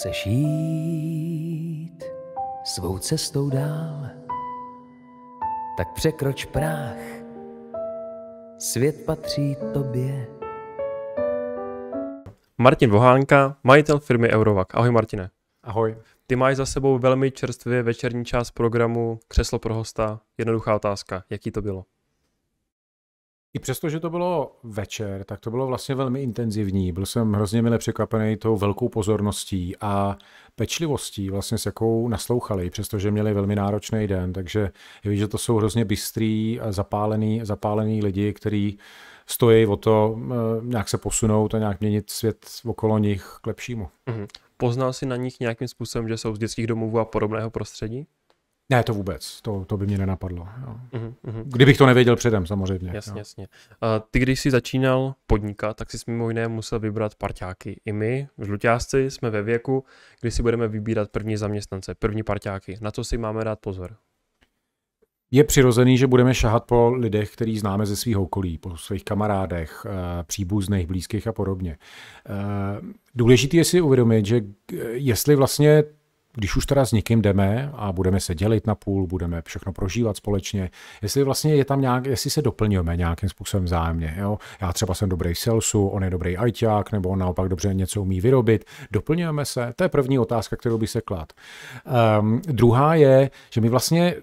Chceš jít svou cestou dál, tak překroč práh, svět patří tobě. Martin Vohánka, majitel firmy Eurovac. Ahoj Martine. Ahoj. Ty máš za sebou velmi čerstvě večerní část programu Křeslo pro hosta. Jednoduchá otázka. Jaký to bylo? I přesto, že to bylo večer, tak to bylo vlastně velmi intenzivní. Byl jsem hrozně mile překvapený tou velkou pozorností a pečlivostí, vlastně s jakou naslouchali, přestože měli velmi náročný den. Takže je vidět, že to jsou hrozně bystrý zapálený, zapálený lidi, kteří stojí o to eh, nějak se posunout a nějak měnit svět okolo nich k lepšímu. Mm-hmm. Poznal jsi na nich nějakým způsobem, že jsou z dětských domovů a podobného prostředí? Ne, to vůbec, to, to by mě nenapadlo. Jo. Uh-huh, Kdybych to nevěděl předem, samozřejmě. Jasně, jo. jasně. Uh, ty, když jsi začínal podnikat, tak jsi mimo jiné musel vybrat parťáky. I my, žluťásci, jsme ve věku, kdy si budeme vybírat první zaměstnance, první parťáky. Na co si máme dát pozor? Je přirozený, že budeme šahat po lidech, který známe ze svých okolí, po svých kamarádech, eh, příbuzných, blízkých a podobně. Eh, důležité je si uvědomit, že jestli vlastně když už teda s někým jdeme a budeme se dělit na půl, budeme všechno prožívat společně, jestli vlastně je tam nějak, jestli se doplňujeme nějakým způsobem vzájemně. Jo? Já třeba jsem dobrý salesu, on je dobrý ajťák, nebo on naopak dobře něco umí vyrobit. Doplňujeme se? To je první otázka, kterou by se klad. Um, druhá je, že my vlastně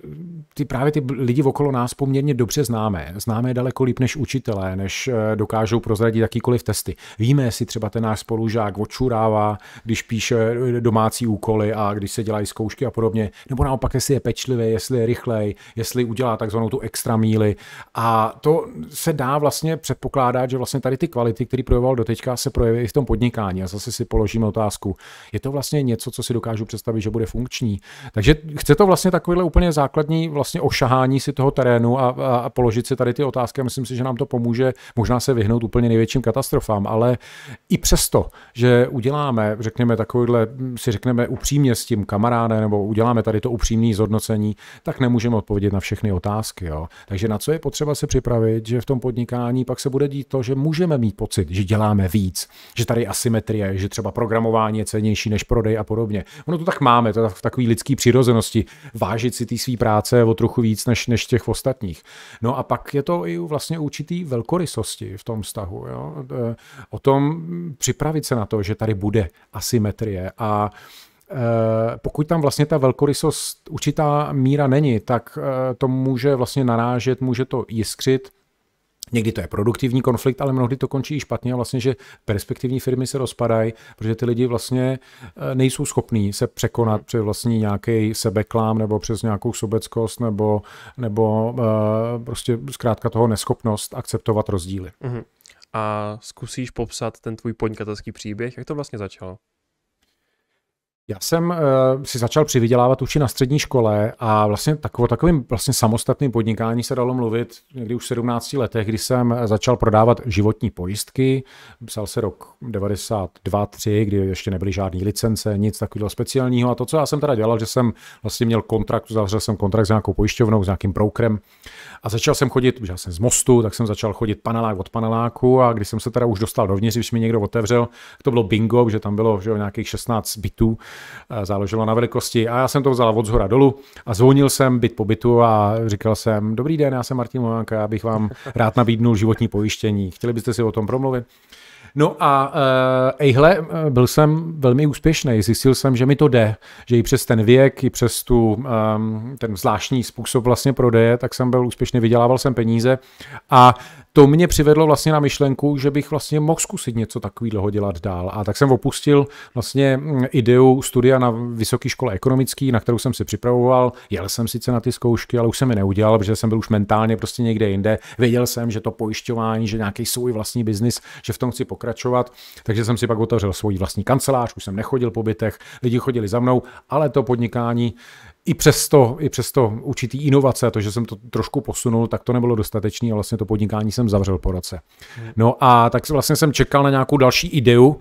ty právě ty lidi okolo nás poměrně dobře známe. Známe je daleko líp než učitelé, než eh, dokážou prozradit jakýkoliv testy. Víme, jestli třeba ten náš spolužák odčurává, když píše domácí úkoly a když se dělají zkoušky a podobně, nebo naopak, jestli je pečlivý, jestli je rychlej, jestli udělá takzvanou tu extra míli. A to se dá vlastně předpokládat, že vlastně tady ty kvality, které projevoval doteďka, se projeví i v tom podnikání. A zase si položíme otázku, je to vlastně něco, co si dokážu představit, že bude funkční. Takže chce to vlastně takovýhle úplně základní vlastně ošahání si toho terénu a, a, a položit si tady ty otázky. Myslím si, že nám to pomůže možná se vyhnout úplně největším katastrofám, ale i přesto, že uděláme, řekněme, takovýhle, si řekneme upřímně tím kamarádem nebo uděláme tady to upřímné zhodnocení, tak nemůžeme odpovědět na všechny otázky. Jo. Takže na co je potřeba se připravit, že v tom podnikání pak se bude dít to, že můžeme mít pocit, že děláme víc, že tady asymetrie, že třeba programování je cenější než prodej a podobně. Ono to tak máme, to v takové lidské přirozenosti, vážit si ty své práce o trochu víc než, než těch ostatních. No a pak je to i vlastně určitý velkorysosti v tom vztahu. Jo. O tom připravit se na to, že tady bude asymetrie a pokud tam vlastně ta velkorysost určitá míra není, tak eh, to může vlastně narážet, může to jiskřit, Někdy to je produktivní konflikt, ale mnohdy to končí i špatně a vlastně, že perspektivní firmy se rozpadají, protože ty lidi vlastně eh, nejsou schopní se překonat přes vlastní nějaký sebeklám nebo přes nějakou sobeckost nebo, nebo prostě zkrátka toho neschopnost akceptovat rozdíly. Uh-huh. A zkusíš popsat ten tvůj podnikatelský příběh, jak to vlastně začalo? Já jsem uh, si začal přivydělávat už na střední škole a vlastně takovou, takovým vlastně samostatným podnikání se dalo mluvit někdy už v 17 letech, kdy jsem začal prodávat životní pojistky. Psal se rok 92-3, kdy ještě nebyly žádné licence, nic takového speciálního. A to, co já jsem teda dělal, že jsem vlastně měl kontrakt, zavřel jsem kontrakt s nějakou pojišťovnou, s nějakým brokerem a začal jsem chodit, já jsem z mostu, tak jsem začal chodit panelák od paneláku a když jsem se teda už dostal dovnitř, když mi někdo otevřel, to bylo bingo, že tam bylo že nějakých 16 bytů, eh, záleželo na velikosti a já jsem to vzal od zhora dolů a zvonil jsem byt po bytu a říkal jsem, dobrý den, já jsem Martin Movánka, já bych vám rád nabídnul životní pojištění, chtěli byste si o tom promluvit? No a uh, ejhle, eh, byl jsem velmi úspěšný. Zjistil jsem, že mi to jde, že i přes ten věk, i přes tu, um, ten zvláštní způsob vlastně prodeje, tak jsem byl úspěšný, vydělával jsem peníze a to mě přivedlo vlastně na myšlenku, že bych vlastně mohl zkusit něco takového dělat dál. A tak jsem opustil vlastně mm, ideu studia na vysoké škole ekonomické, na kterou jsem si připravoval. Jel jsem sice na ty zkoušky, ale už jsem je neudělal, protože jsem byl už mentálně prostě někde jinde. Věděl jsem, že to pojišťování, že nějaký svůj vlastní biznis, že v tom chci pokračovat. Takže jsem si pak otevřel svůj vlastní kancelář, už jsem nechodil po bytech, lidi chodili za mnou, ale to podnikání i přesto, i přesto určitý inovace, to, že jsem to trošku posunul, tak to nebylo dostatečné a vlastně to podnikání jsem zavřel po roce. No a tak vlastně jsem čekal na nějakou další ideu,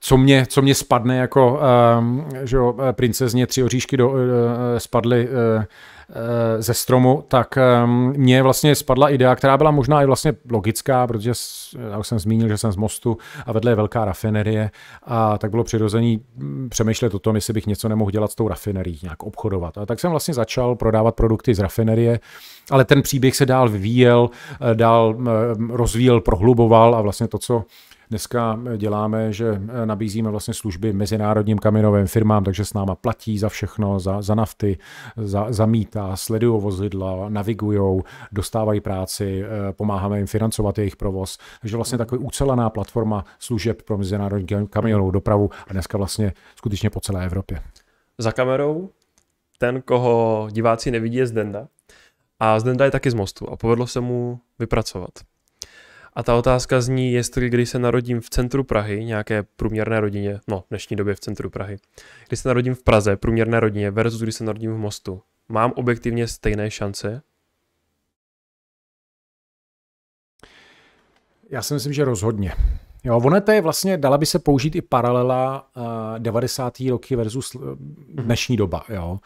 co mě, co mě spadne jako, um, že jo, princezně tři oříšky do, uh, spadly uh, eh, ze stromu, tak ehm, mně vlastně spadla idea, která byla možná i vlastně logická, protože já už jsem zmínil, že jsem z mostu a vedle je velká rafinerie a tak bylo přirozený hm, přemýšlet o tom, jestli bych něco nemohl dělat s tou rafinerií, nějak obchodovat. A tak jsem vlastně začal prodávat produkty z rafinerie, ale ten příběh se dál vyvíjel, eh, dál hm, rozvíjel, prohluboval a vlastně to, co Dneska děláme, že nabízíme vlastně služby mezinárodním kamionovým firmám, takže s náma platí za všechno, za, za nafty, za, za míta, sledují vozidla, navigují, dostávají práci, eh, pomáháme jim financovat jejich provoz. Takže vlastně takový ucelená platforma služeb pro mezinárodní kamionovou dopravu a dneska vlastně skutečně po celé Evropě. Za kamerou ten, koho diváci nevidí, je Zdenda. A Zdenda je taky z mostu a povedlo se mu vypracovat. A ta otázka zní, jestli když se narodím v centru Prahy, nějaké průměrné rodině, no v dnešní době v centru Prahy, když se narodím v Praze, průměrné rodině, versus když se narodím v Mostu, mám objektivně stejné šance? Já si myslím, že rozhodně. Jo, ono to je vlastně, dala by se použít i paralela uh, 90. roky versus mhm. dnešní doba. Jo. Uh,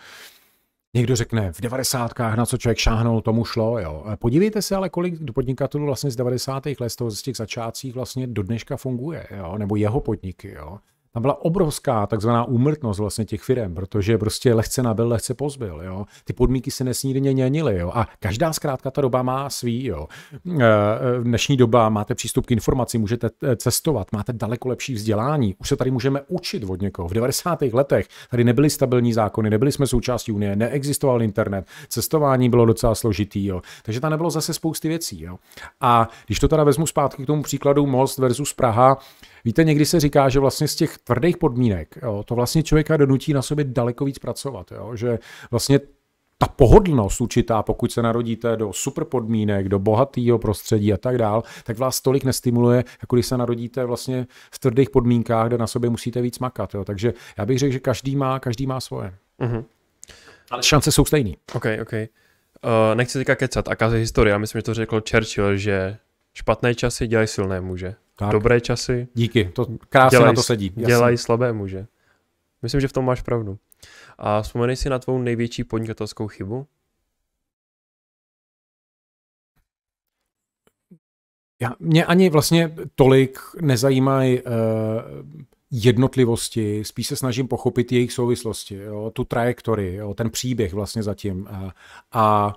Někdo řekne, v devadesátkách na co člověk šáhnul, tomu šlo. Jo. Podívejte se ale, kolik podnikatelů vlastně z 90. let, z těch začátcích vlastně do dneška funguje, jo. nebo jeho podniky. Jo tam byla obrovská takzvaná úmrtnost vlastně těch firm, protože prostě lehce nabil, lehce pozbyl. Jo. Ty podmínky se nesmírně měnily. Jo. A každá zkrátka ta doba má svý. Jo. E, v dnešní doba máte přístup k informaci, můžete e, cestovat, máte daleko lepší vzdělání. Už se tady můžeme učit od někoho. V 90. letech tady nebyly stabilní zákony, nebyli jsme součástí Unie, neexistoval internet, cestování bylo docela složitý. Jo. Takže tam nebylo zase spousty věcí. Jo. A když to teda vezmu zpátky k tomu příkladu Most versus Praha, Víte, někdy se říká, že vlastně z těch tvrdých podmínek jo, to vlastně člověka donutí na sobě daleko víc pracovat. Jo, že vlastně ta pohodlnost určitá, pokud se narodíte do super podmínek, do bohatého prostředí a tak dál, tak vás tolik nestimuluje, jako když se narodíte vlastně v tvrdých podmínkách, kde na sobě musíte víc makat. Jo. Takže já bych řekl, že každý má, každý má svoje. Mm-hmm. Ale šance jsou stejný. OK, OK. Uh, nechci teďka kecat a kazit historie. Já myslím, že to řekl Churchill, že špatné časy dělají silné muže. Tak. Dobré časy. Díky, to krásně dělaj, na to sedí. Jasný. Dělají slabé muže. Myslím, že v tom máš pravdu. A vzpomenej si na tvou největší podnikatelskou chybu? Já, mě ani vlastně tolik nezajímají uh, jednotlivosti, spíš se snažím pochopit jejich souvislosti, jo, tu trajektorii, jo, ten příběh vlastně zatím. A, a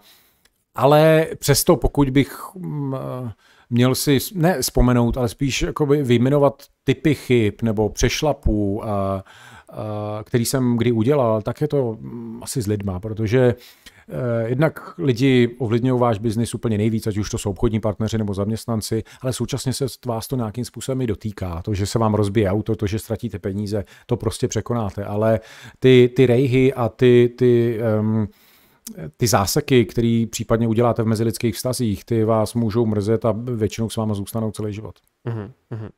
ale přesto, pokud bych uh, měl si ne vzpomenout, ale spíš jakoby vyjmenovat typy chyb nebo přešlapů, a, a, který jsem kdy udělal, tak je to mm, asi s lidma, protože eh, Jednak lidi ovlivňují váš biznis úplně nejvíc, ať už to jsou obchodní partneři nebo zaměstnanci, ale současně se vás to nějakým způsobem i dotýká. To, že se vám rozbije auto, to, že ztratíte peníze, to prostě překonáte. Ale ty, ty rejhy a ty, ty um, ty záseky, které případně uděláte v mezilidských vztazích, ty vás můžou mrzet a většinou s váma zůstanou celý život. Uh-huh.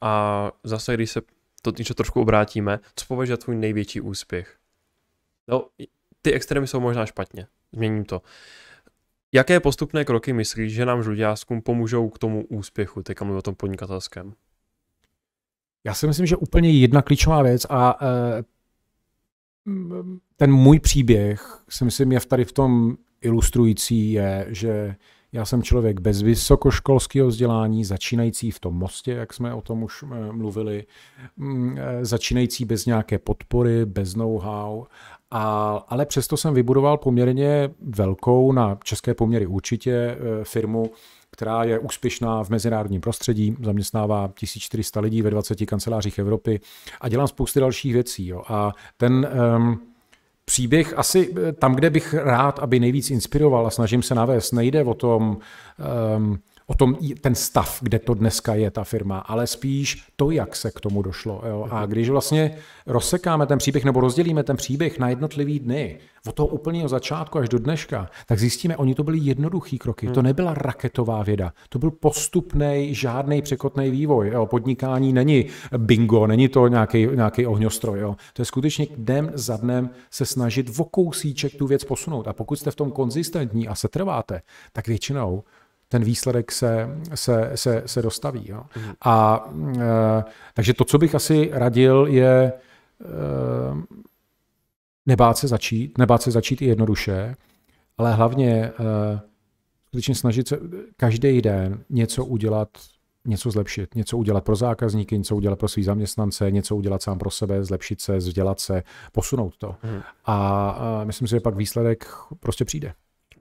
A zase, když se to něco trošku obrátíme, co považuje tvůj největší úspěch? No, ty extrémy jsou možná špatně, změním to. Jaké postupné kroky myslíš, že nám žluďáskům pomůžou k tomu úspěchu, teďka mluvím o tom podnikatelském? Já si myslím, že úplně jedna klíčová věc a e, ten můj příběh, si myslím, je tady v tom ilustrující, je, že já jsem člověk bez vysokoškolského vzdělání, začínající v tom mostě, jak jsme o tom už eh, mluvili, mm, eh, začínající bez nějaké podpory, bez know-how, a, ale přesto jsem vybudoval poměrně velkou, na české poměry určitě, eh, firmu, která je úspěšná v mezinárodním prostředí, zaměstnává 1400 lidí ve 20 kancelářích Evropy a dělám spousty dalších věcí. Jo. A ten um, příběh asi eh, tam, kde bych rád, aby nejvíc inspiroval a snažím se navést, nejde o tom, um, o tom, ten stav, kde to dneska je ta firma, ale spíš to, jak se k tomu došlo. Jo. A když vlastně rozsekáme ten příběh nebo rozdělíme ten příběh na jednotlivý dny, od toho úplného začátku až do dneška, tak zjistíme, oni to byly jednoduchý kroky. Hmm. To nebyla raketová věda, to byl postupný, žádný překotný vývoj. Jo. Podnikání není bingo, není to nějaký, ohňostroj. Jo. To je skutečně dnem za dnem se snažit v kousíček tu věc posunout. A pokud jste v tom konzistentní a se trváte, tak většinou ten výsledek se, se, se, se dostaví. Jo. Mm. A e, takže to, co bych asi radil, je e, nebát se začít, nebát se začít i jednoduše, ale hlavně uh, skutečně snažit se každý den něco udělat, něco zlepšit, něco udělat pro zákazníky, něco udělat pro své zaměstnance, něco udělat sám pro sebe, zlepšit se, vzdělat se, posunout to. Hmm. A, a myslím si, že pak výsledek prostě přijde.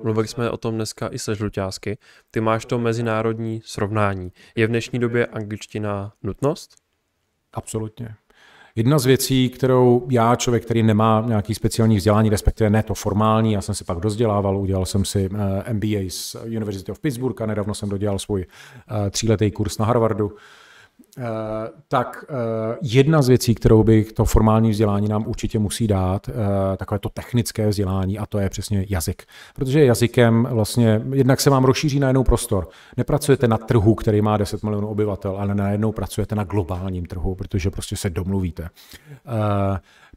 Mluvili jsme o tom dneska i se žluťásky. Ty máš to mezinárodní srovnání. Je v dnešní době angličtina nutnost? Absolutně. Jedna z věcí, kterou já, člověk, který nemá nějaký speciální vzdělání, respektive ne to formální, já jsem si pak dozdělával, udělal jsem si eh, MBA z University of Pittsburgh a nedávno jsem dodělal svůj eh, tříletý kurz na Harvardu. Eh, tak eh, jedna z věcí, kterou bych to formální vzdělání nám určitě musí dát, eh, takové to technické vzdělání, a to je přesně jazyk. Protože jazykem vlastně jednak se vám rozšíří najednou prostor. Nepracujete na trhu, který má 10 milionů obyvatel, ale najednou pracujete na globálním trhu, protože prostě se domluvíte.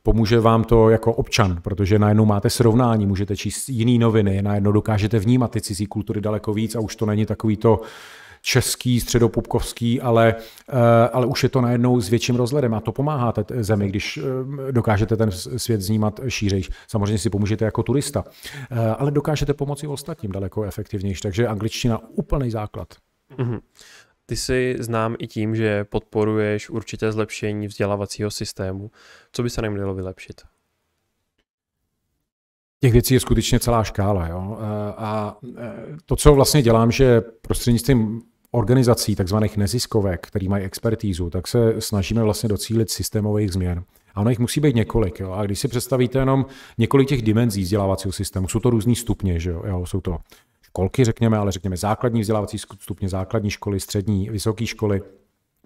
Pomůže vám to jako občan, protože najednou máte srovnání, můžete číst jiné noviny, najednou dokážete vnímat ty cizí kultury daleko víc a už to není takový to, český, středopupkovský, ale, eh, ale už je to najednou s větším rozhledem a to pomáhá té zemi, když eh, dokážete ten svět znímat šířej. Samozřejmě si pomůžete jako turista, eh, ale dokážete pomoci ostatním daleko efektivnější. Takže angličtina úplný základ. Mm-hmm. Ty jsi znám i tím, že podporuješ určité zlepšení vzdělávacího systému. Co by se nám mělo vylepšit? Těch věcí je skutečně celá škála. Jo? A to, co vlastně dělám, že prostřednictvím organizací, takzvaných neziskovek, který mají expertízu, tak se snažíme vlastně docílit systémových změn. A ono jich musí být několik. Jo? A když si představíte jenom několik těch dimenzí vzdělávacího systému, jsou to různý stupně, že jo? jo? jsou to školky, řekněme, ale řekněme základní vzdělávací stupně, základní školy, střední, vysoké školy,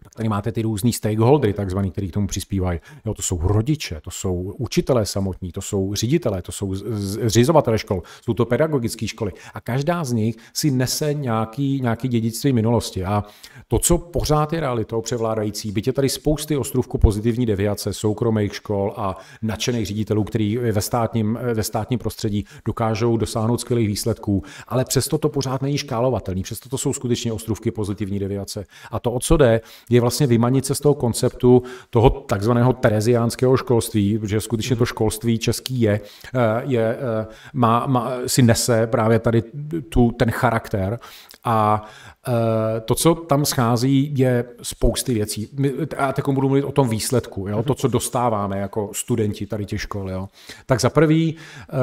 tak tady máte ty různý stakeholdery, takzvaný, který k tomu přispívají. Jo, to jsou rodiče, to jsou učitelé samotní, to jsou ředitelé, to jsou zřizovatelé škol, jsou to pedagogické školy. A každá z nich si nese nějaký, nějaký dědictví minulosti. A to, co pořád je realitou převládající, byť je tady spousty ostrůvku pozitivní deviace soukromých škol a nadšených ředitelů, kteří ve státním, ve státním prostředí dokážou dosáhnout skvělých výsledků, ale přesto to pořád není škálovatelný, přesto to jsou skutečně ostrůvky pozitivní deviace. A to, o co jde, je vlastně vymanit se z toho konceptu toho takzvaného tereziánského školství, protože skutečně to školství český je, eh, je eh, má, má, si nese právě tady tu, ten charakter a Eh, to, co tam schází, je spousty věcí. A teď budu mluvit o tom výsledku, jo? to, co dostáváme jako studenti tady těch škol. Jo? Tak za prvý,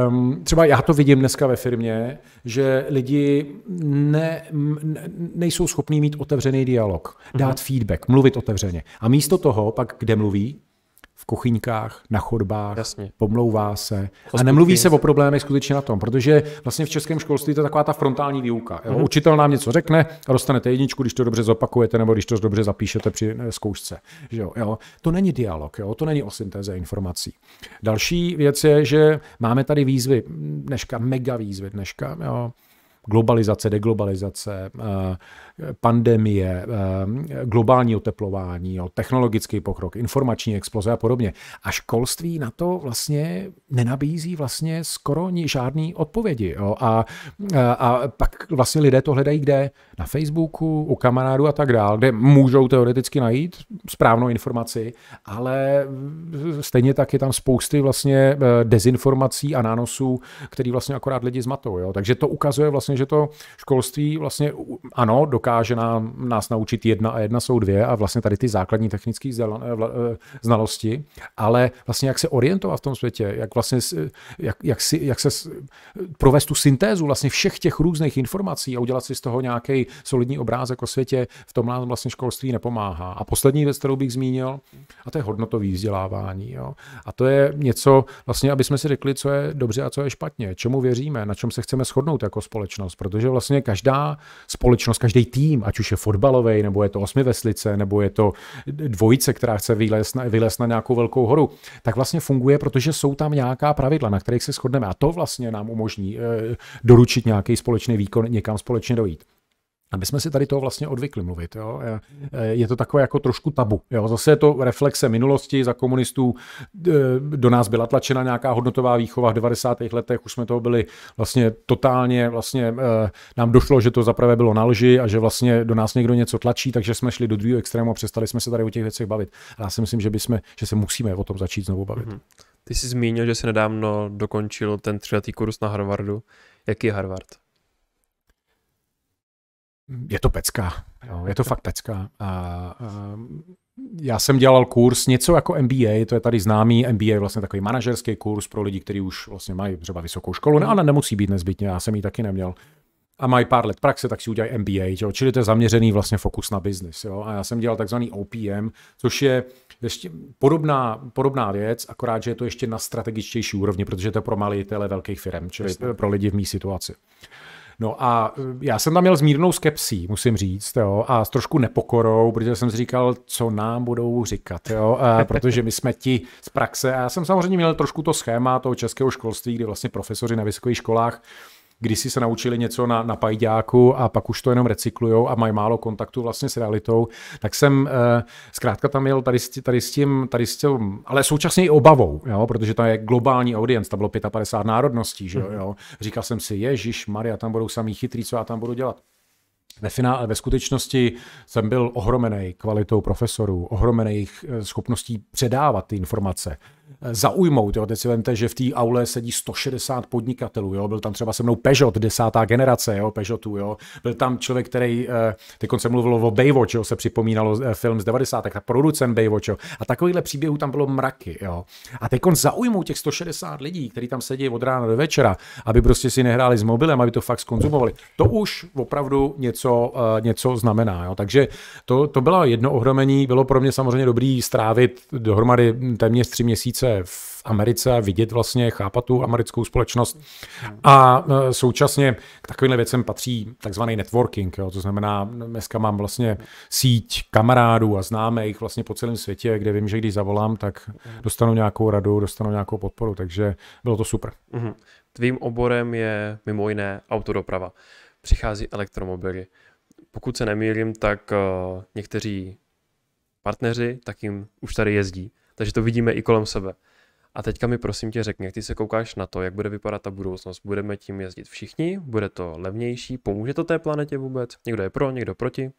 um, třeba já to vidím dneska ve firmě, že lidi ne, nejsou schopní mít otevřený dialog, dát mm-hmm. feedback, mluvit otevřeně. A místo toho pak kde mluví? V kuchyňkách, na chodbách, Jasně. pomlouvá se. A nemluví se o problémech skutečně na tom, protože vlastně v českém školství to je taková ta frontální výuka. Jo? Mm-hmm. Učitel nám něco řekne a dostanete jedničku, když to dobře zopakujete nebo když to dobře zapíšete při eh, zkoušce. Že jo? Jo? To není dialog, jo? to není o syntéze informací. Další věc je, že máme tady výzvy, dneška mega výzvy dneška. Jo? Globalizace, deglobalizace, eh, pandemie, eh, globální oteplování, technologický pokrok, informační exploze a podobně. A školství na to vlastně nenabízí vlastně skoro žádný odpovědi. Jo. A, a pak vlastně lidé to hledají kde? Na Facebooku, u kamarádů a tak dále, kde můžou teoreticky najít správnou informaci, ale stejně tak je tam spousty vlastně eh, dezinformací a nánosů, který vlastně akorát lidi zmatou. Jo. Takže to ukazuje vlastně, že to školství vlastně ano, dokáže nám, nás naučit jedna a jedna jsou dvě a vlastně tady ty základní technické eh, znalosti, ale vlastně jak se orientovat v tom světě, jak vlastně jak, jak, si, jak se provést tu syntézu vlastně všech těch různých informací a udělat si z toho nějaký solidní obrázek o světě, v tom nám vlastně školství nepomáhá. A poslední věc, kterou bych zmínil, a to je hodnotový vzdělávání. Jo. A to je něco, vlastně, aby jsme si řekli, co je dobře a co je špatně, čemu věříme, na čem se chceme shodnout jako společnost, protože vlastně každá společnost, každý tým, ať už je fotbalový, nebo je to osmiveslice, nebo je to dvojice, která chce vylézt na, vylézt na nějakou velkou horu, tak vlastně funguje, protože jsou tam nějaká pravidla, na kterých se shodneme. A to vlastně nám umožní e, doručit nějaký společný výkon, někam společně dojít. Aby jsme si tady toho vlastně odvykli mluvit. Jo? Je to takové jako trošku tabu. Jo? Zase je to reflexe minulosti za komunistů. E, do nás byla tlačena nějaká hodnotová výchova v 90. letech, už jsme toho byli vlastně totálně, vlastně e, nám došlo, že to zaprvé bylo na lži a že vlastně do nás někdo něco tlačí, takže jsme šli do druhého extrému a přestali jsme se tady o těch věcech bavit. A já si myslím, že, bychom, že se musíme o tom začít znovu bavit. Mm-hmm. Ty jsi zmínil, že se nedávno dokončil ten třiletý kurz na Harvardu. Jaký je Harvard? Je to pecka, jo, je to fakt pecka. A, a, já jsem dělal kurz, něco jako MBA, to je tady známý, MBA je vlastně takový manažerský kurz pro lidi, kteří už vlastně mají třeba vysokou školu, ne, ale nemusí být nezbytně, já jsem ji taky neměl. A mají pár let praxe, tak si udělají MBA, jo? čili to je zaměřený vlastně fokus na biznis. A já jsem dělal takzvaný OPM, což je ještě podobná, podobná věc, akorát, že je to ještě na strategičtější úrovni, protože to je pro majitele velkých firm, čili Jasně. pro lidi v mý situaci. No a e, já jsem tam měl zmírnou skepsí, musím říct, jo, a s trošku nepokorou, protože jsem si říkal, co nám budou říkat, jo, a protože my jsme ti z praxe. A já jsem samozřejmě měl trošku to schéma toho českého školství, kdy vlastně profesoři na vysokých školách když si se naučili něco na, na pajďáku a pak už to jenom recyklujou a mají málo kontaktu vlastně s realitou, tak jsem uh, zkrátka tam měl tady, tady s tím, tady s tím, ale současně i obavou, jo, protože to je globální audience, tam bylo 55 národností, že jo, mhm. jo. Říkal jsem si, Ježíš Maria, tam budou samý chytrý, co já tam budu dělat. Ve finále, ve skutečnosti jsem byl ohromený kvalitou profesorů, ohromený jejich eh, schopností předávat ty informace, zaujmout. Jo. Teď si vemte, že v té aule sedí 160 podnikatelů. Jo. Byl tam třeba se mnou Peugeot, desátá generace jo, Peugeotu. Jo. Byl tam člověk, který, eh, teď se mluvilo o Baywatch, jo, se připomínalo eh, film z 90. tak producent Baywatch. Jo. A takovýhle příběhů tam bylo mraky. Jo. A teď zaujmou těch 160 lidí, kteří tam sedí od rána do večera, aby prostě si nehráli s mobilem, aby to fakt skonzumovali. To už opravdu něco, něco znamená. Jo. Takže to, to bylo jedno ohromení. Bylo pro mě samozřejmě dobrý strávit dohromady téměř tři měsíce měsíce v Americe, vidět vlastně, chápat tu americkou společnost. A e, současně k takovým věcem patří takzvaný networking, jo, to znamená, dneska mám vlastně síť kamarádů a známých vlastně po celém světě, kde vím, že když zavolám, tak dostanu nějakou radu, dostanu nějakou podporu, takže bylo to super. Mm-hmm. Tvým oborem je mimo jiné autodoprava. Přichází elektromobily. Pokud se nemýlím, tak uh, někteří partneři tak jim už tady jezdí. Takže to vidíme i kolem sebe. A teďka mi prosím tě řekni, jak ty se koukáš na to, jak bude vypadat ta budoucnost. Budeme tím jezdit všichni? Bude to levnější? Pomůže to té planetě vůbec? Někdo je pro, někdo proti?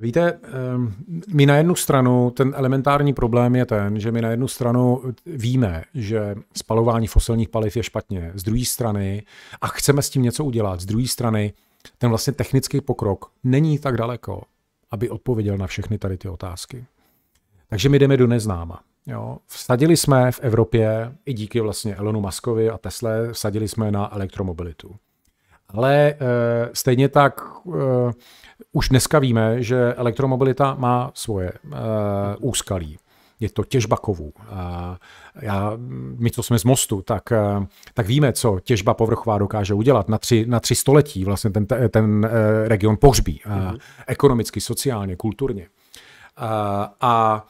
Víte, ehm, my na jednu stranu, ten elementární problém je ten, že my na jednu stranu víme, že spalování fosilních paliv je špatně. Z druhé strany, a chceme s tím něco udělat, z druhé strany, ten vlastně technický pokrok není tak daleko, aby odpověděl na všechny tady ty otázky. Takže my jdeme do neznáma. Jo. Vsadili jsme v Evropě, i díky vlastně Elonu Muskovi a Tesla, vsadili jsme na elektromobilitu. Ale e, stejně tak e, už dneska víme, že elektromobilita má svoje e, úskalí. Je to těžba kovů. A já, my, co jsme z mostu, tak, tak víme, co těžba povrchová dokáže udělat na tři, na tři století. Vlastně ten, ten region pohřbí. Mm-hmm. Ekonomicky, sociálně, kulturně. A, a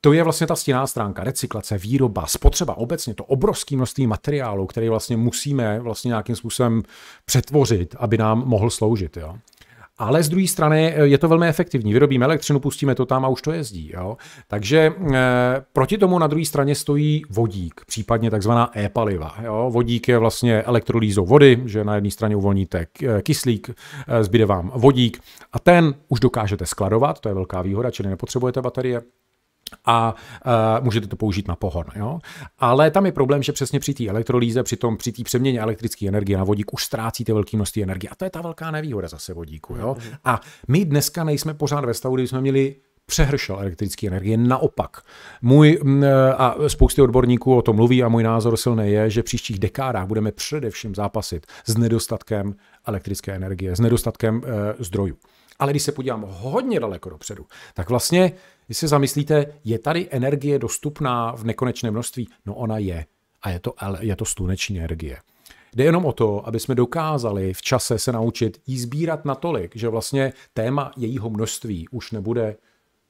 to je vlastně ta stěná stránka, recyklace, výroba, spotřeba, obecně to obrovské množství materiálu, který vlastně musíme vlastně nějakým způsobem přetvořit, aby nám mohl sloužit. Jo. Ale z druhé strany eh, je to velmi efektivní. Vyrobíme elektřinu, pustíme to tam a už to jezdí. Jo? Takže e, proti tomu na druhé straně stojí vodík, případně takzvaná e-paliva. Jo? Vodík je vlastně elektrolýzou vody, že na jedné straně uvolníte eh, kyslík, zbyde vám vodík a ten už dokážete skladovat, to je velká výhoda, čili nepotřebujete baterie a uh, můžete to použít na pohon. Jo? Ale tam je problém, že přesně při té elektrolýze, při tom, při té přeměně elektrické energie na vodík už ztrácíte velké množství energie. A to je ta velká nevýhoda zase vodíku. Jo? Mhm. A my dneska nejsme pořád ve stavu, kdy jsme měli přehršel elektrické energie. Naopak, můj a spousty odborníků o tom mluví a můj názor silný je, že v příštích dekádách budeme především zápasit s nedostatkem elektrické energie, s nedostatkem e, zdrojů. Ale když se podívám hodně daleko dopředu, tak vlastně, když se zamyslíte, je tady energie dostupná v nekonečné množství? No ona je. A je to, je to sluneční energie. Jde jenom o to, aby jsme dokázali v čase se naučit jí sbírat natolik, že vlastně téma jejího množství už nebude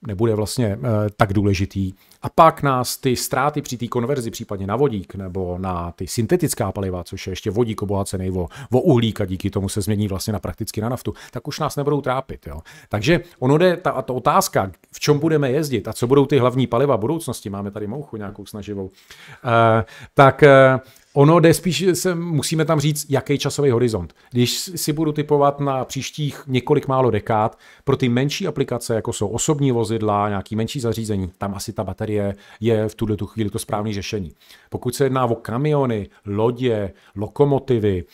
nebude vlastně e, tak důležitý. A pak nás ty ztráty při té konverzi, případně na vodík nebo na ty syntetická paliva, což je ještě vodík obohacený o, o uhlík a díky tomu se změní vlastně na prakticky na naftu, tak už nás nebudou trápit. Jo. Takže ono jde, ta, ta otázka, v čem budeme jezdit a co budou ty hlavní paliva budoucnosti, máme tady mouchu nějakou snaživou, e, tak e, ono jde spíš, se, musíme tam říct, jaký časový horizont. Když si budu typovat na příštích několik málo dekád, pro ty menší aplikace, jako jsou osobní vozidla, nějaký menší zařízení, tam asi ta baterie je v tuhle tu chvíli to správné řešení. Pokud se jedná o kamiony, lodě, lokomotivy,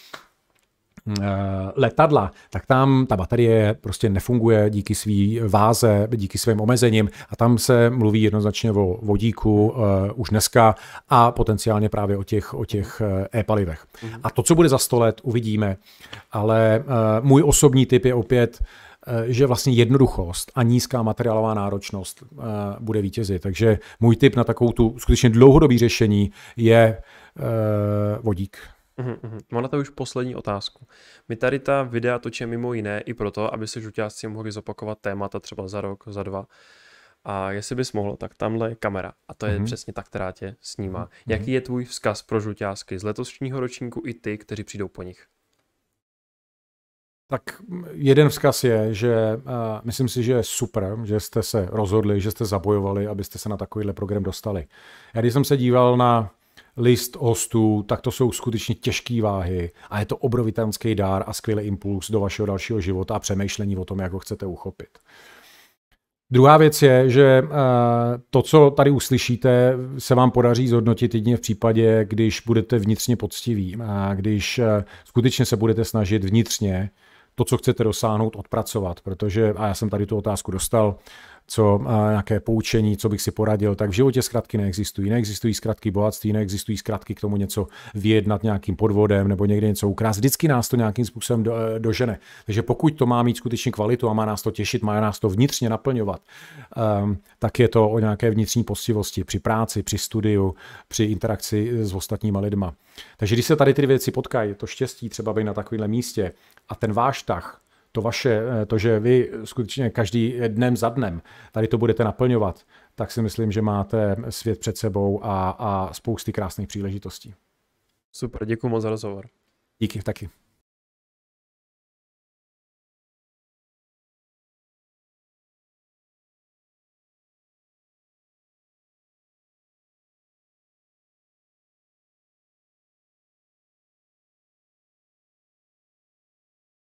letadla, tak tam ta baterie prostě nefunguje díky svý váze, díky svým omezením a tam se mluví jednoznačně o vodíku uh, už dneska a potenciálně právě o těch, o těch eh, e-palivech. Mm-hmm. A to, co bude za 100 let, uvidíme, ale uh, můj osobní typ je opět, že vlastně jednoduchost a nízká materiálová náročnost bude vítězit. Takže můj tip na takovou tu skutečně dlouhodobý řešení je vodík. Uhum, Mám na to už poslední otázku. My tady ta videa točíme mimo jiné i proto, aby se žuťásci mohli zopakovat témata třeba za rok, za dva. A jestli bys mohl, tak tamhle je kamera. A to je mm-hmm. přesně ta, která tě snímá. Mm-hmm. Jaký je tvůj vzkaz pro žuťásky z letošního ročníku i ty, kteří přijdou po nich? Tak jeden vzkaz je, že uh, myslím si, že je super, že jste se rozhodli, že jste zabojovali, abyste se na takovýhle program dostali. Já když jsem se díval na list hostů, tak to jsou skutečně těžké váhy a je to obrovitánský dár a skvělý impuls do vašeho dalšího života a přemýšlení o tom, jak ho chcete uchopit. Druhá věc je, že eh, to, co tady uslyšíte, se vám podaří zhodnotit jedině v případě, když budete vnitřně poctiví a když eh, skutečně se budete snažit vnitřně to, co chcete dosáhnout, odpracovat, protože, a já jsem tady tu otázku dostal, co nějaké poučení, co bych si poradil, tak v životě zkratky neexistují. Neexistují zkratky bohatství, neexistují zkratky k tomu něco vyjednat nějakým podvodem nebo někde něco ukrást. Vždycky nás to nějakým způsobem do, eh, dožene. Takže pokud to má mít skutečně kvalitu a má nás to těšit, má nás to vnitřně naplňovat, um, tak je to o nějaké vnitřní postivosti při práci, při studiu, při interakci s ostatníma lidma. Takže když se tady ty věci potkají, to štěstí třeba být na takovémhle místě a ten váš tah to vaše, eh, to, že vy skutečně každý dnem za dnem tady to budete naplňovat, tak si myslím, že máte svět před sebou a, a spousty krásných příležitostí. Super, děkuji moc za rozhovor. Díky, taky.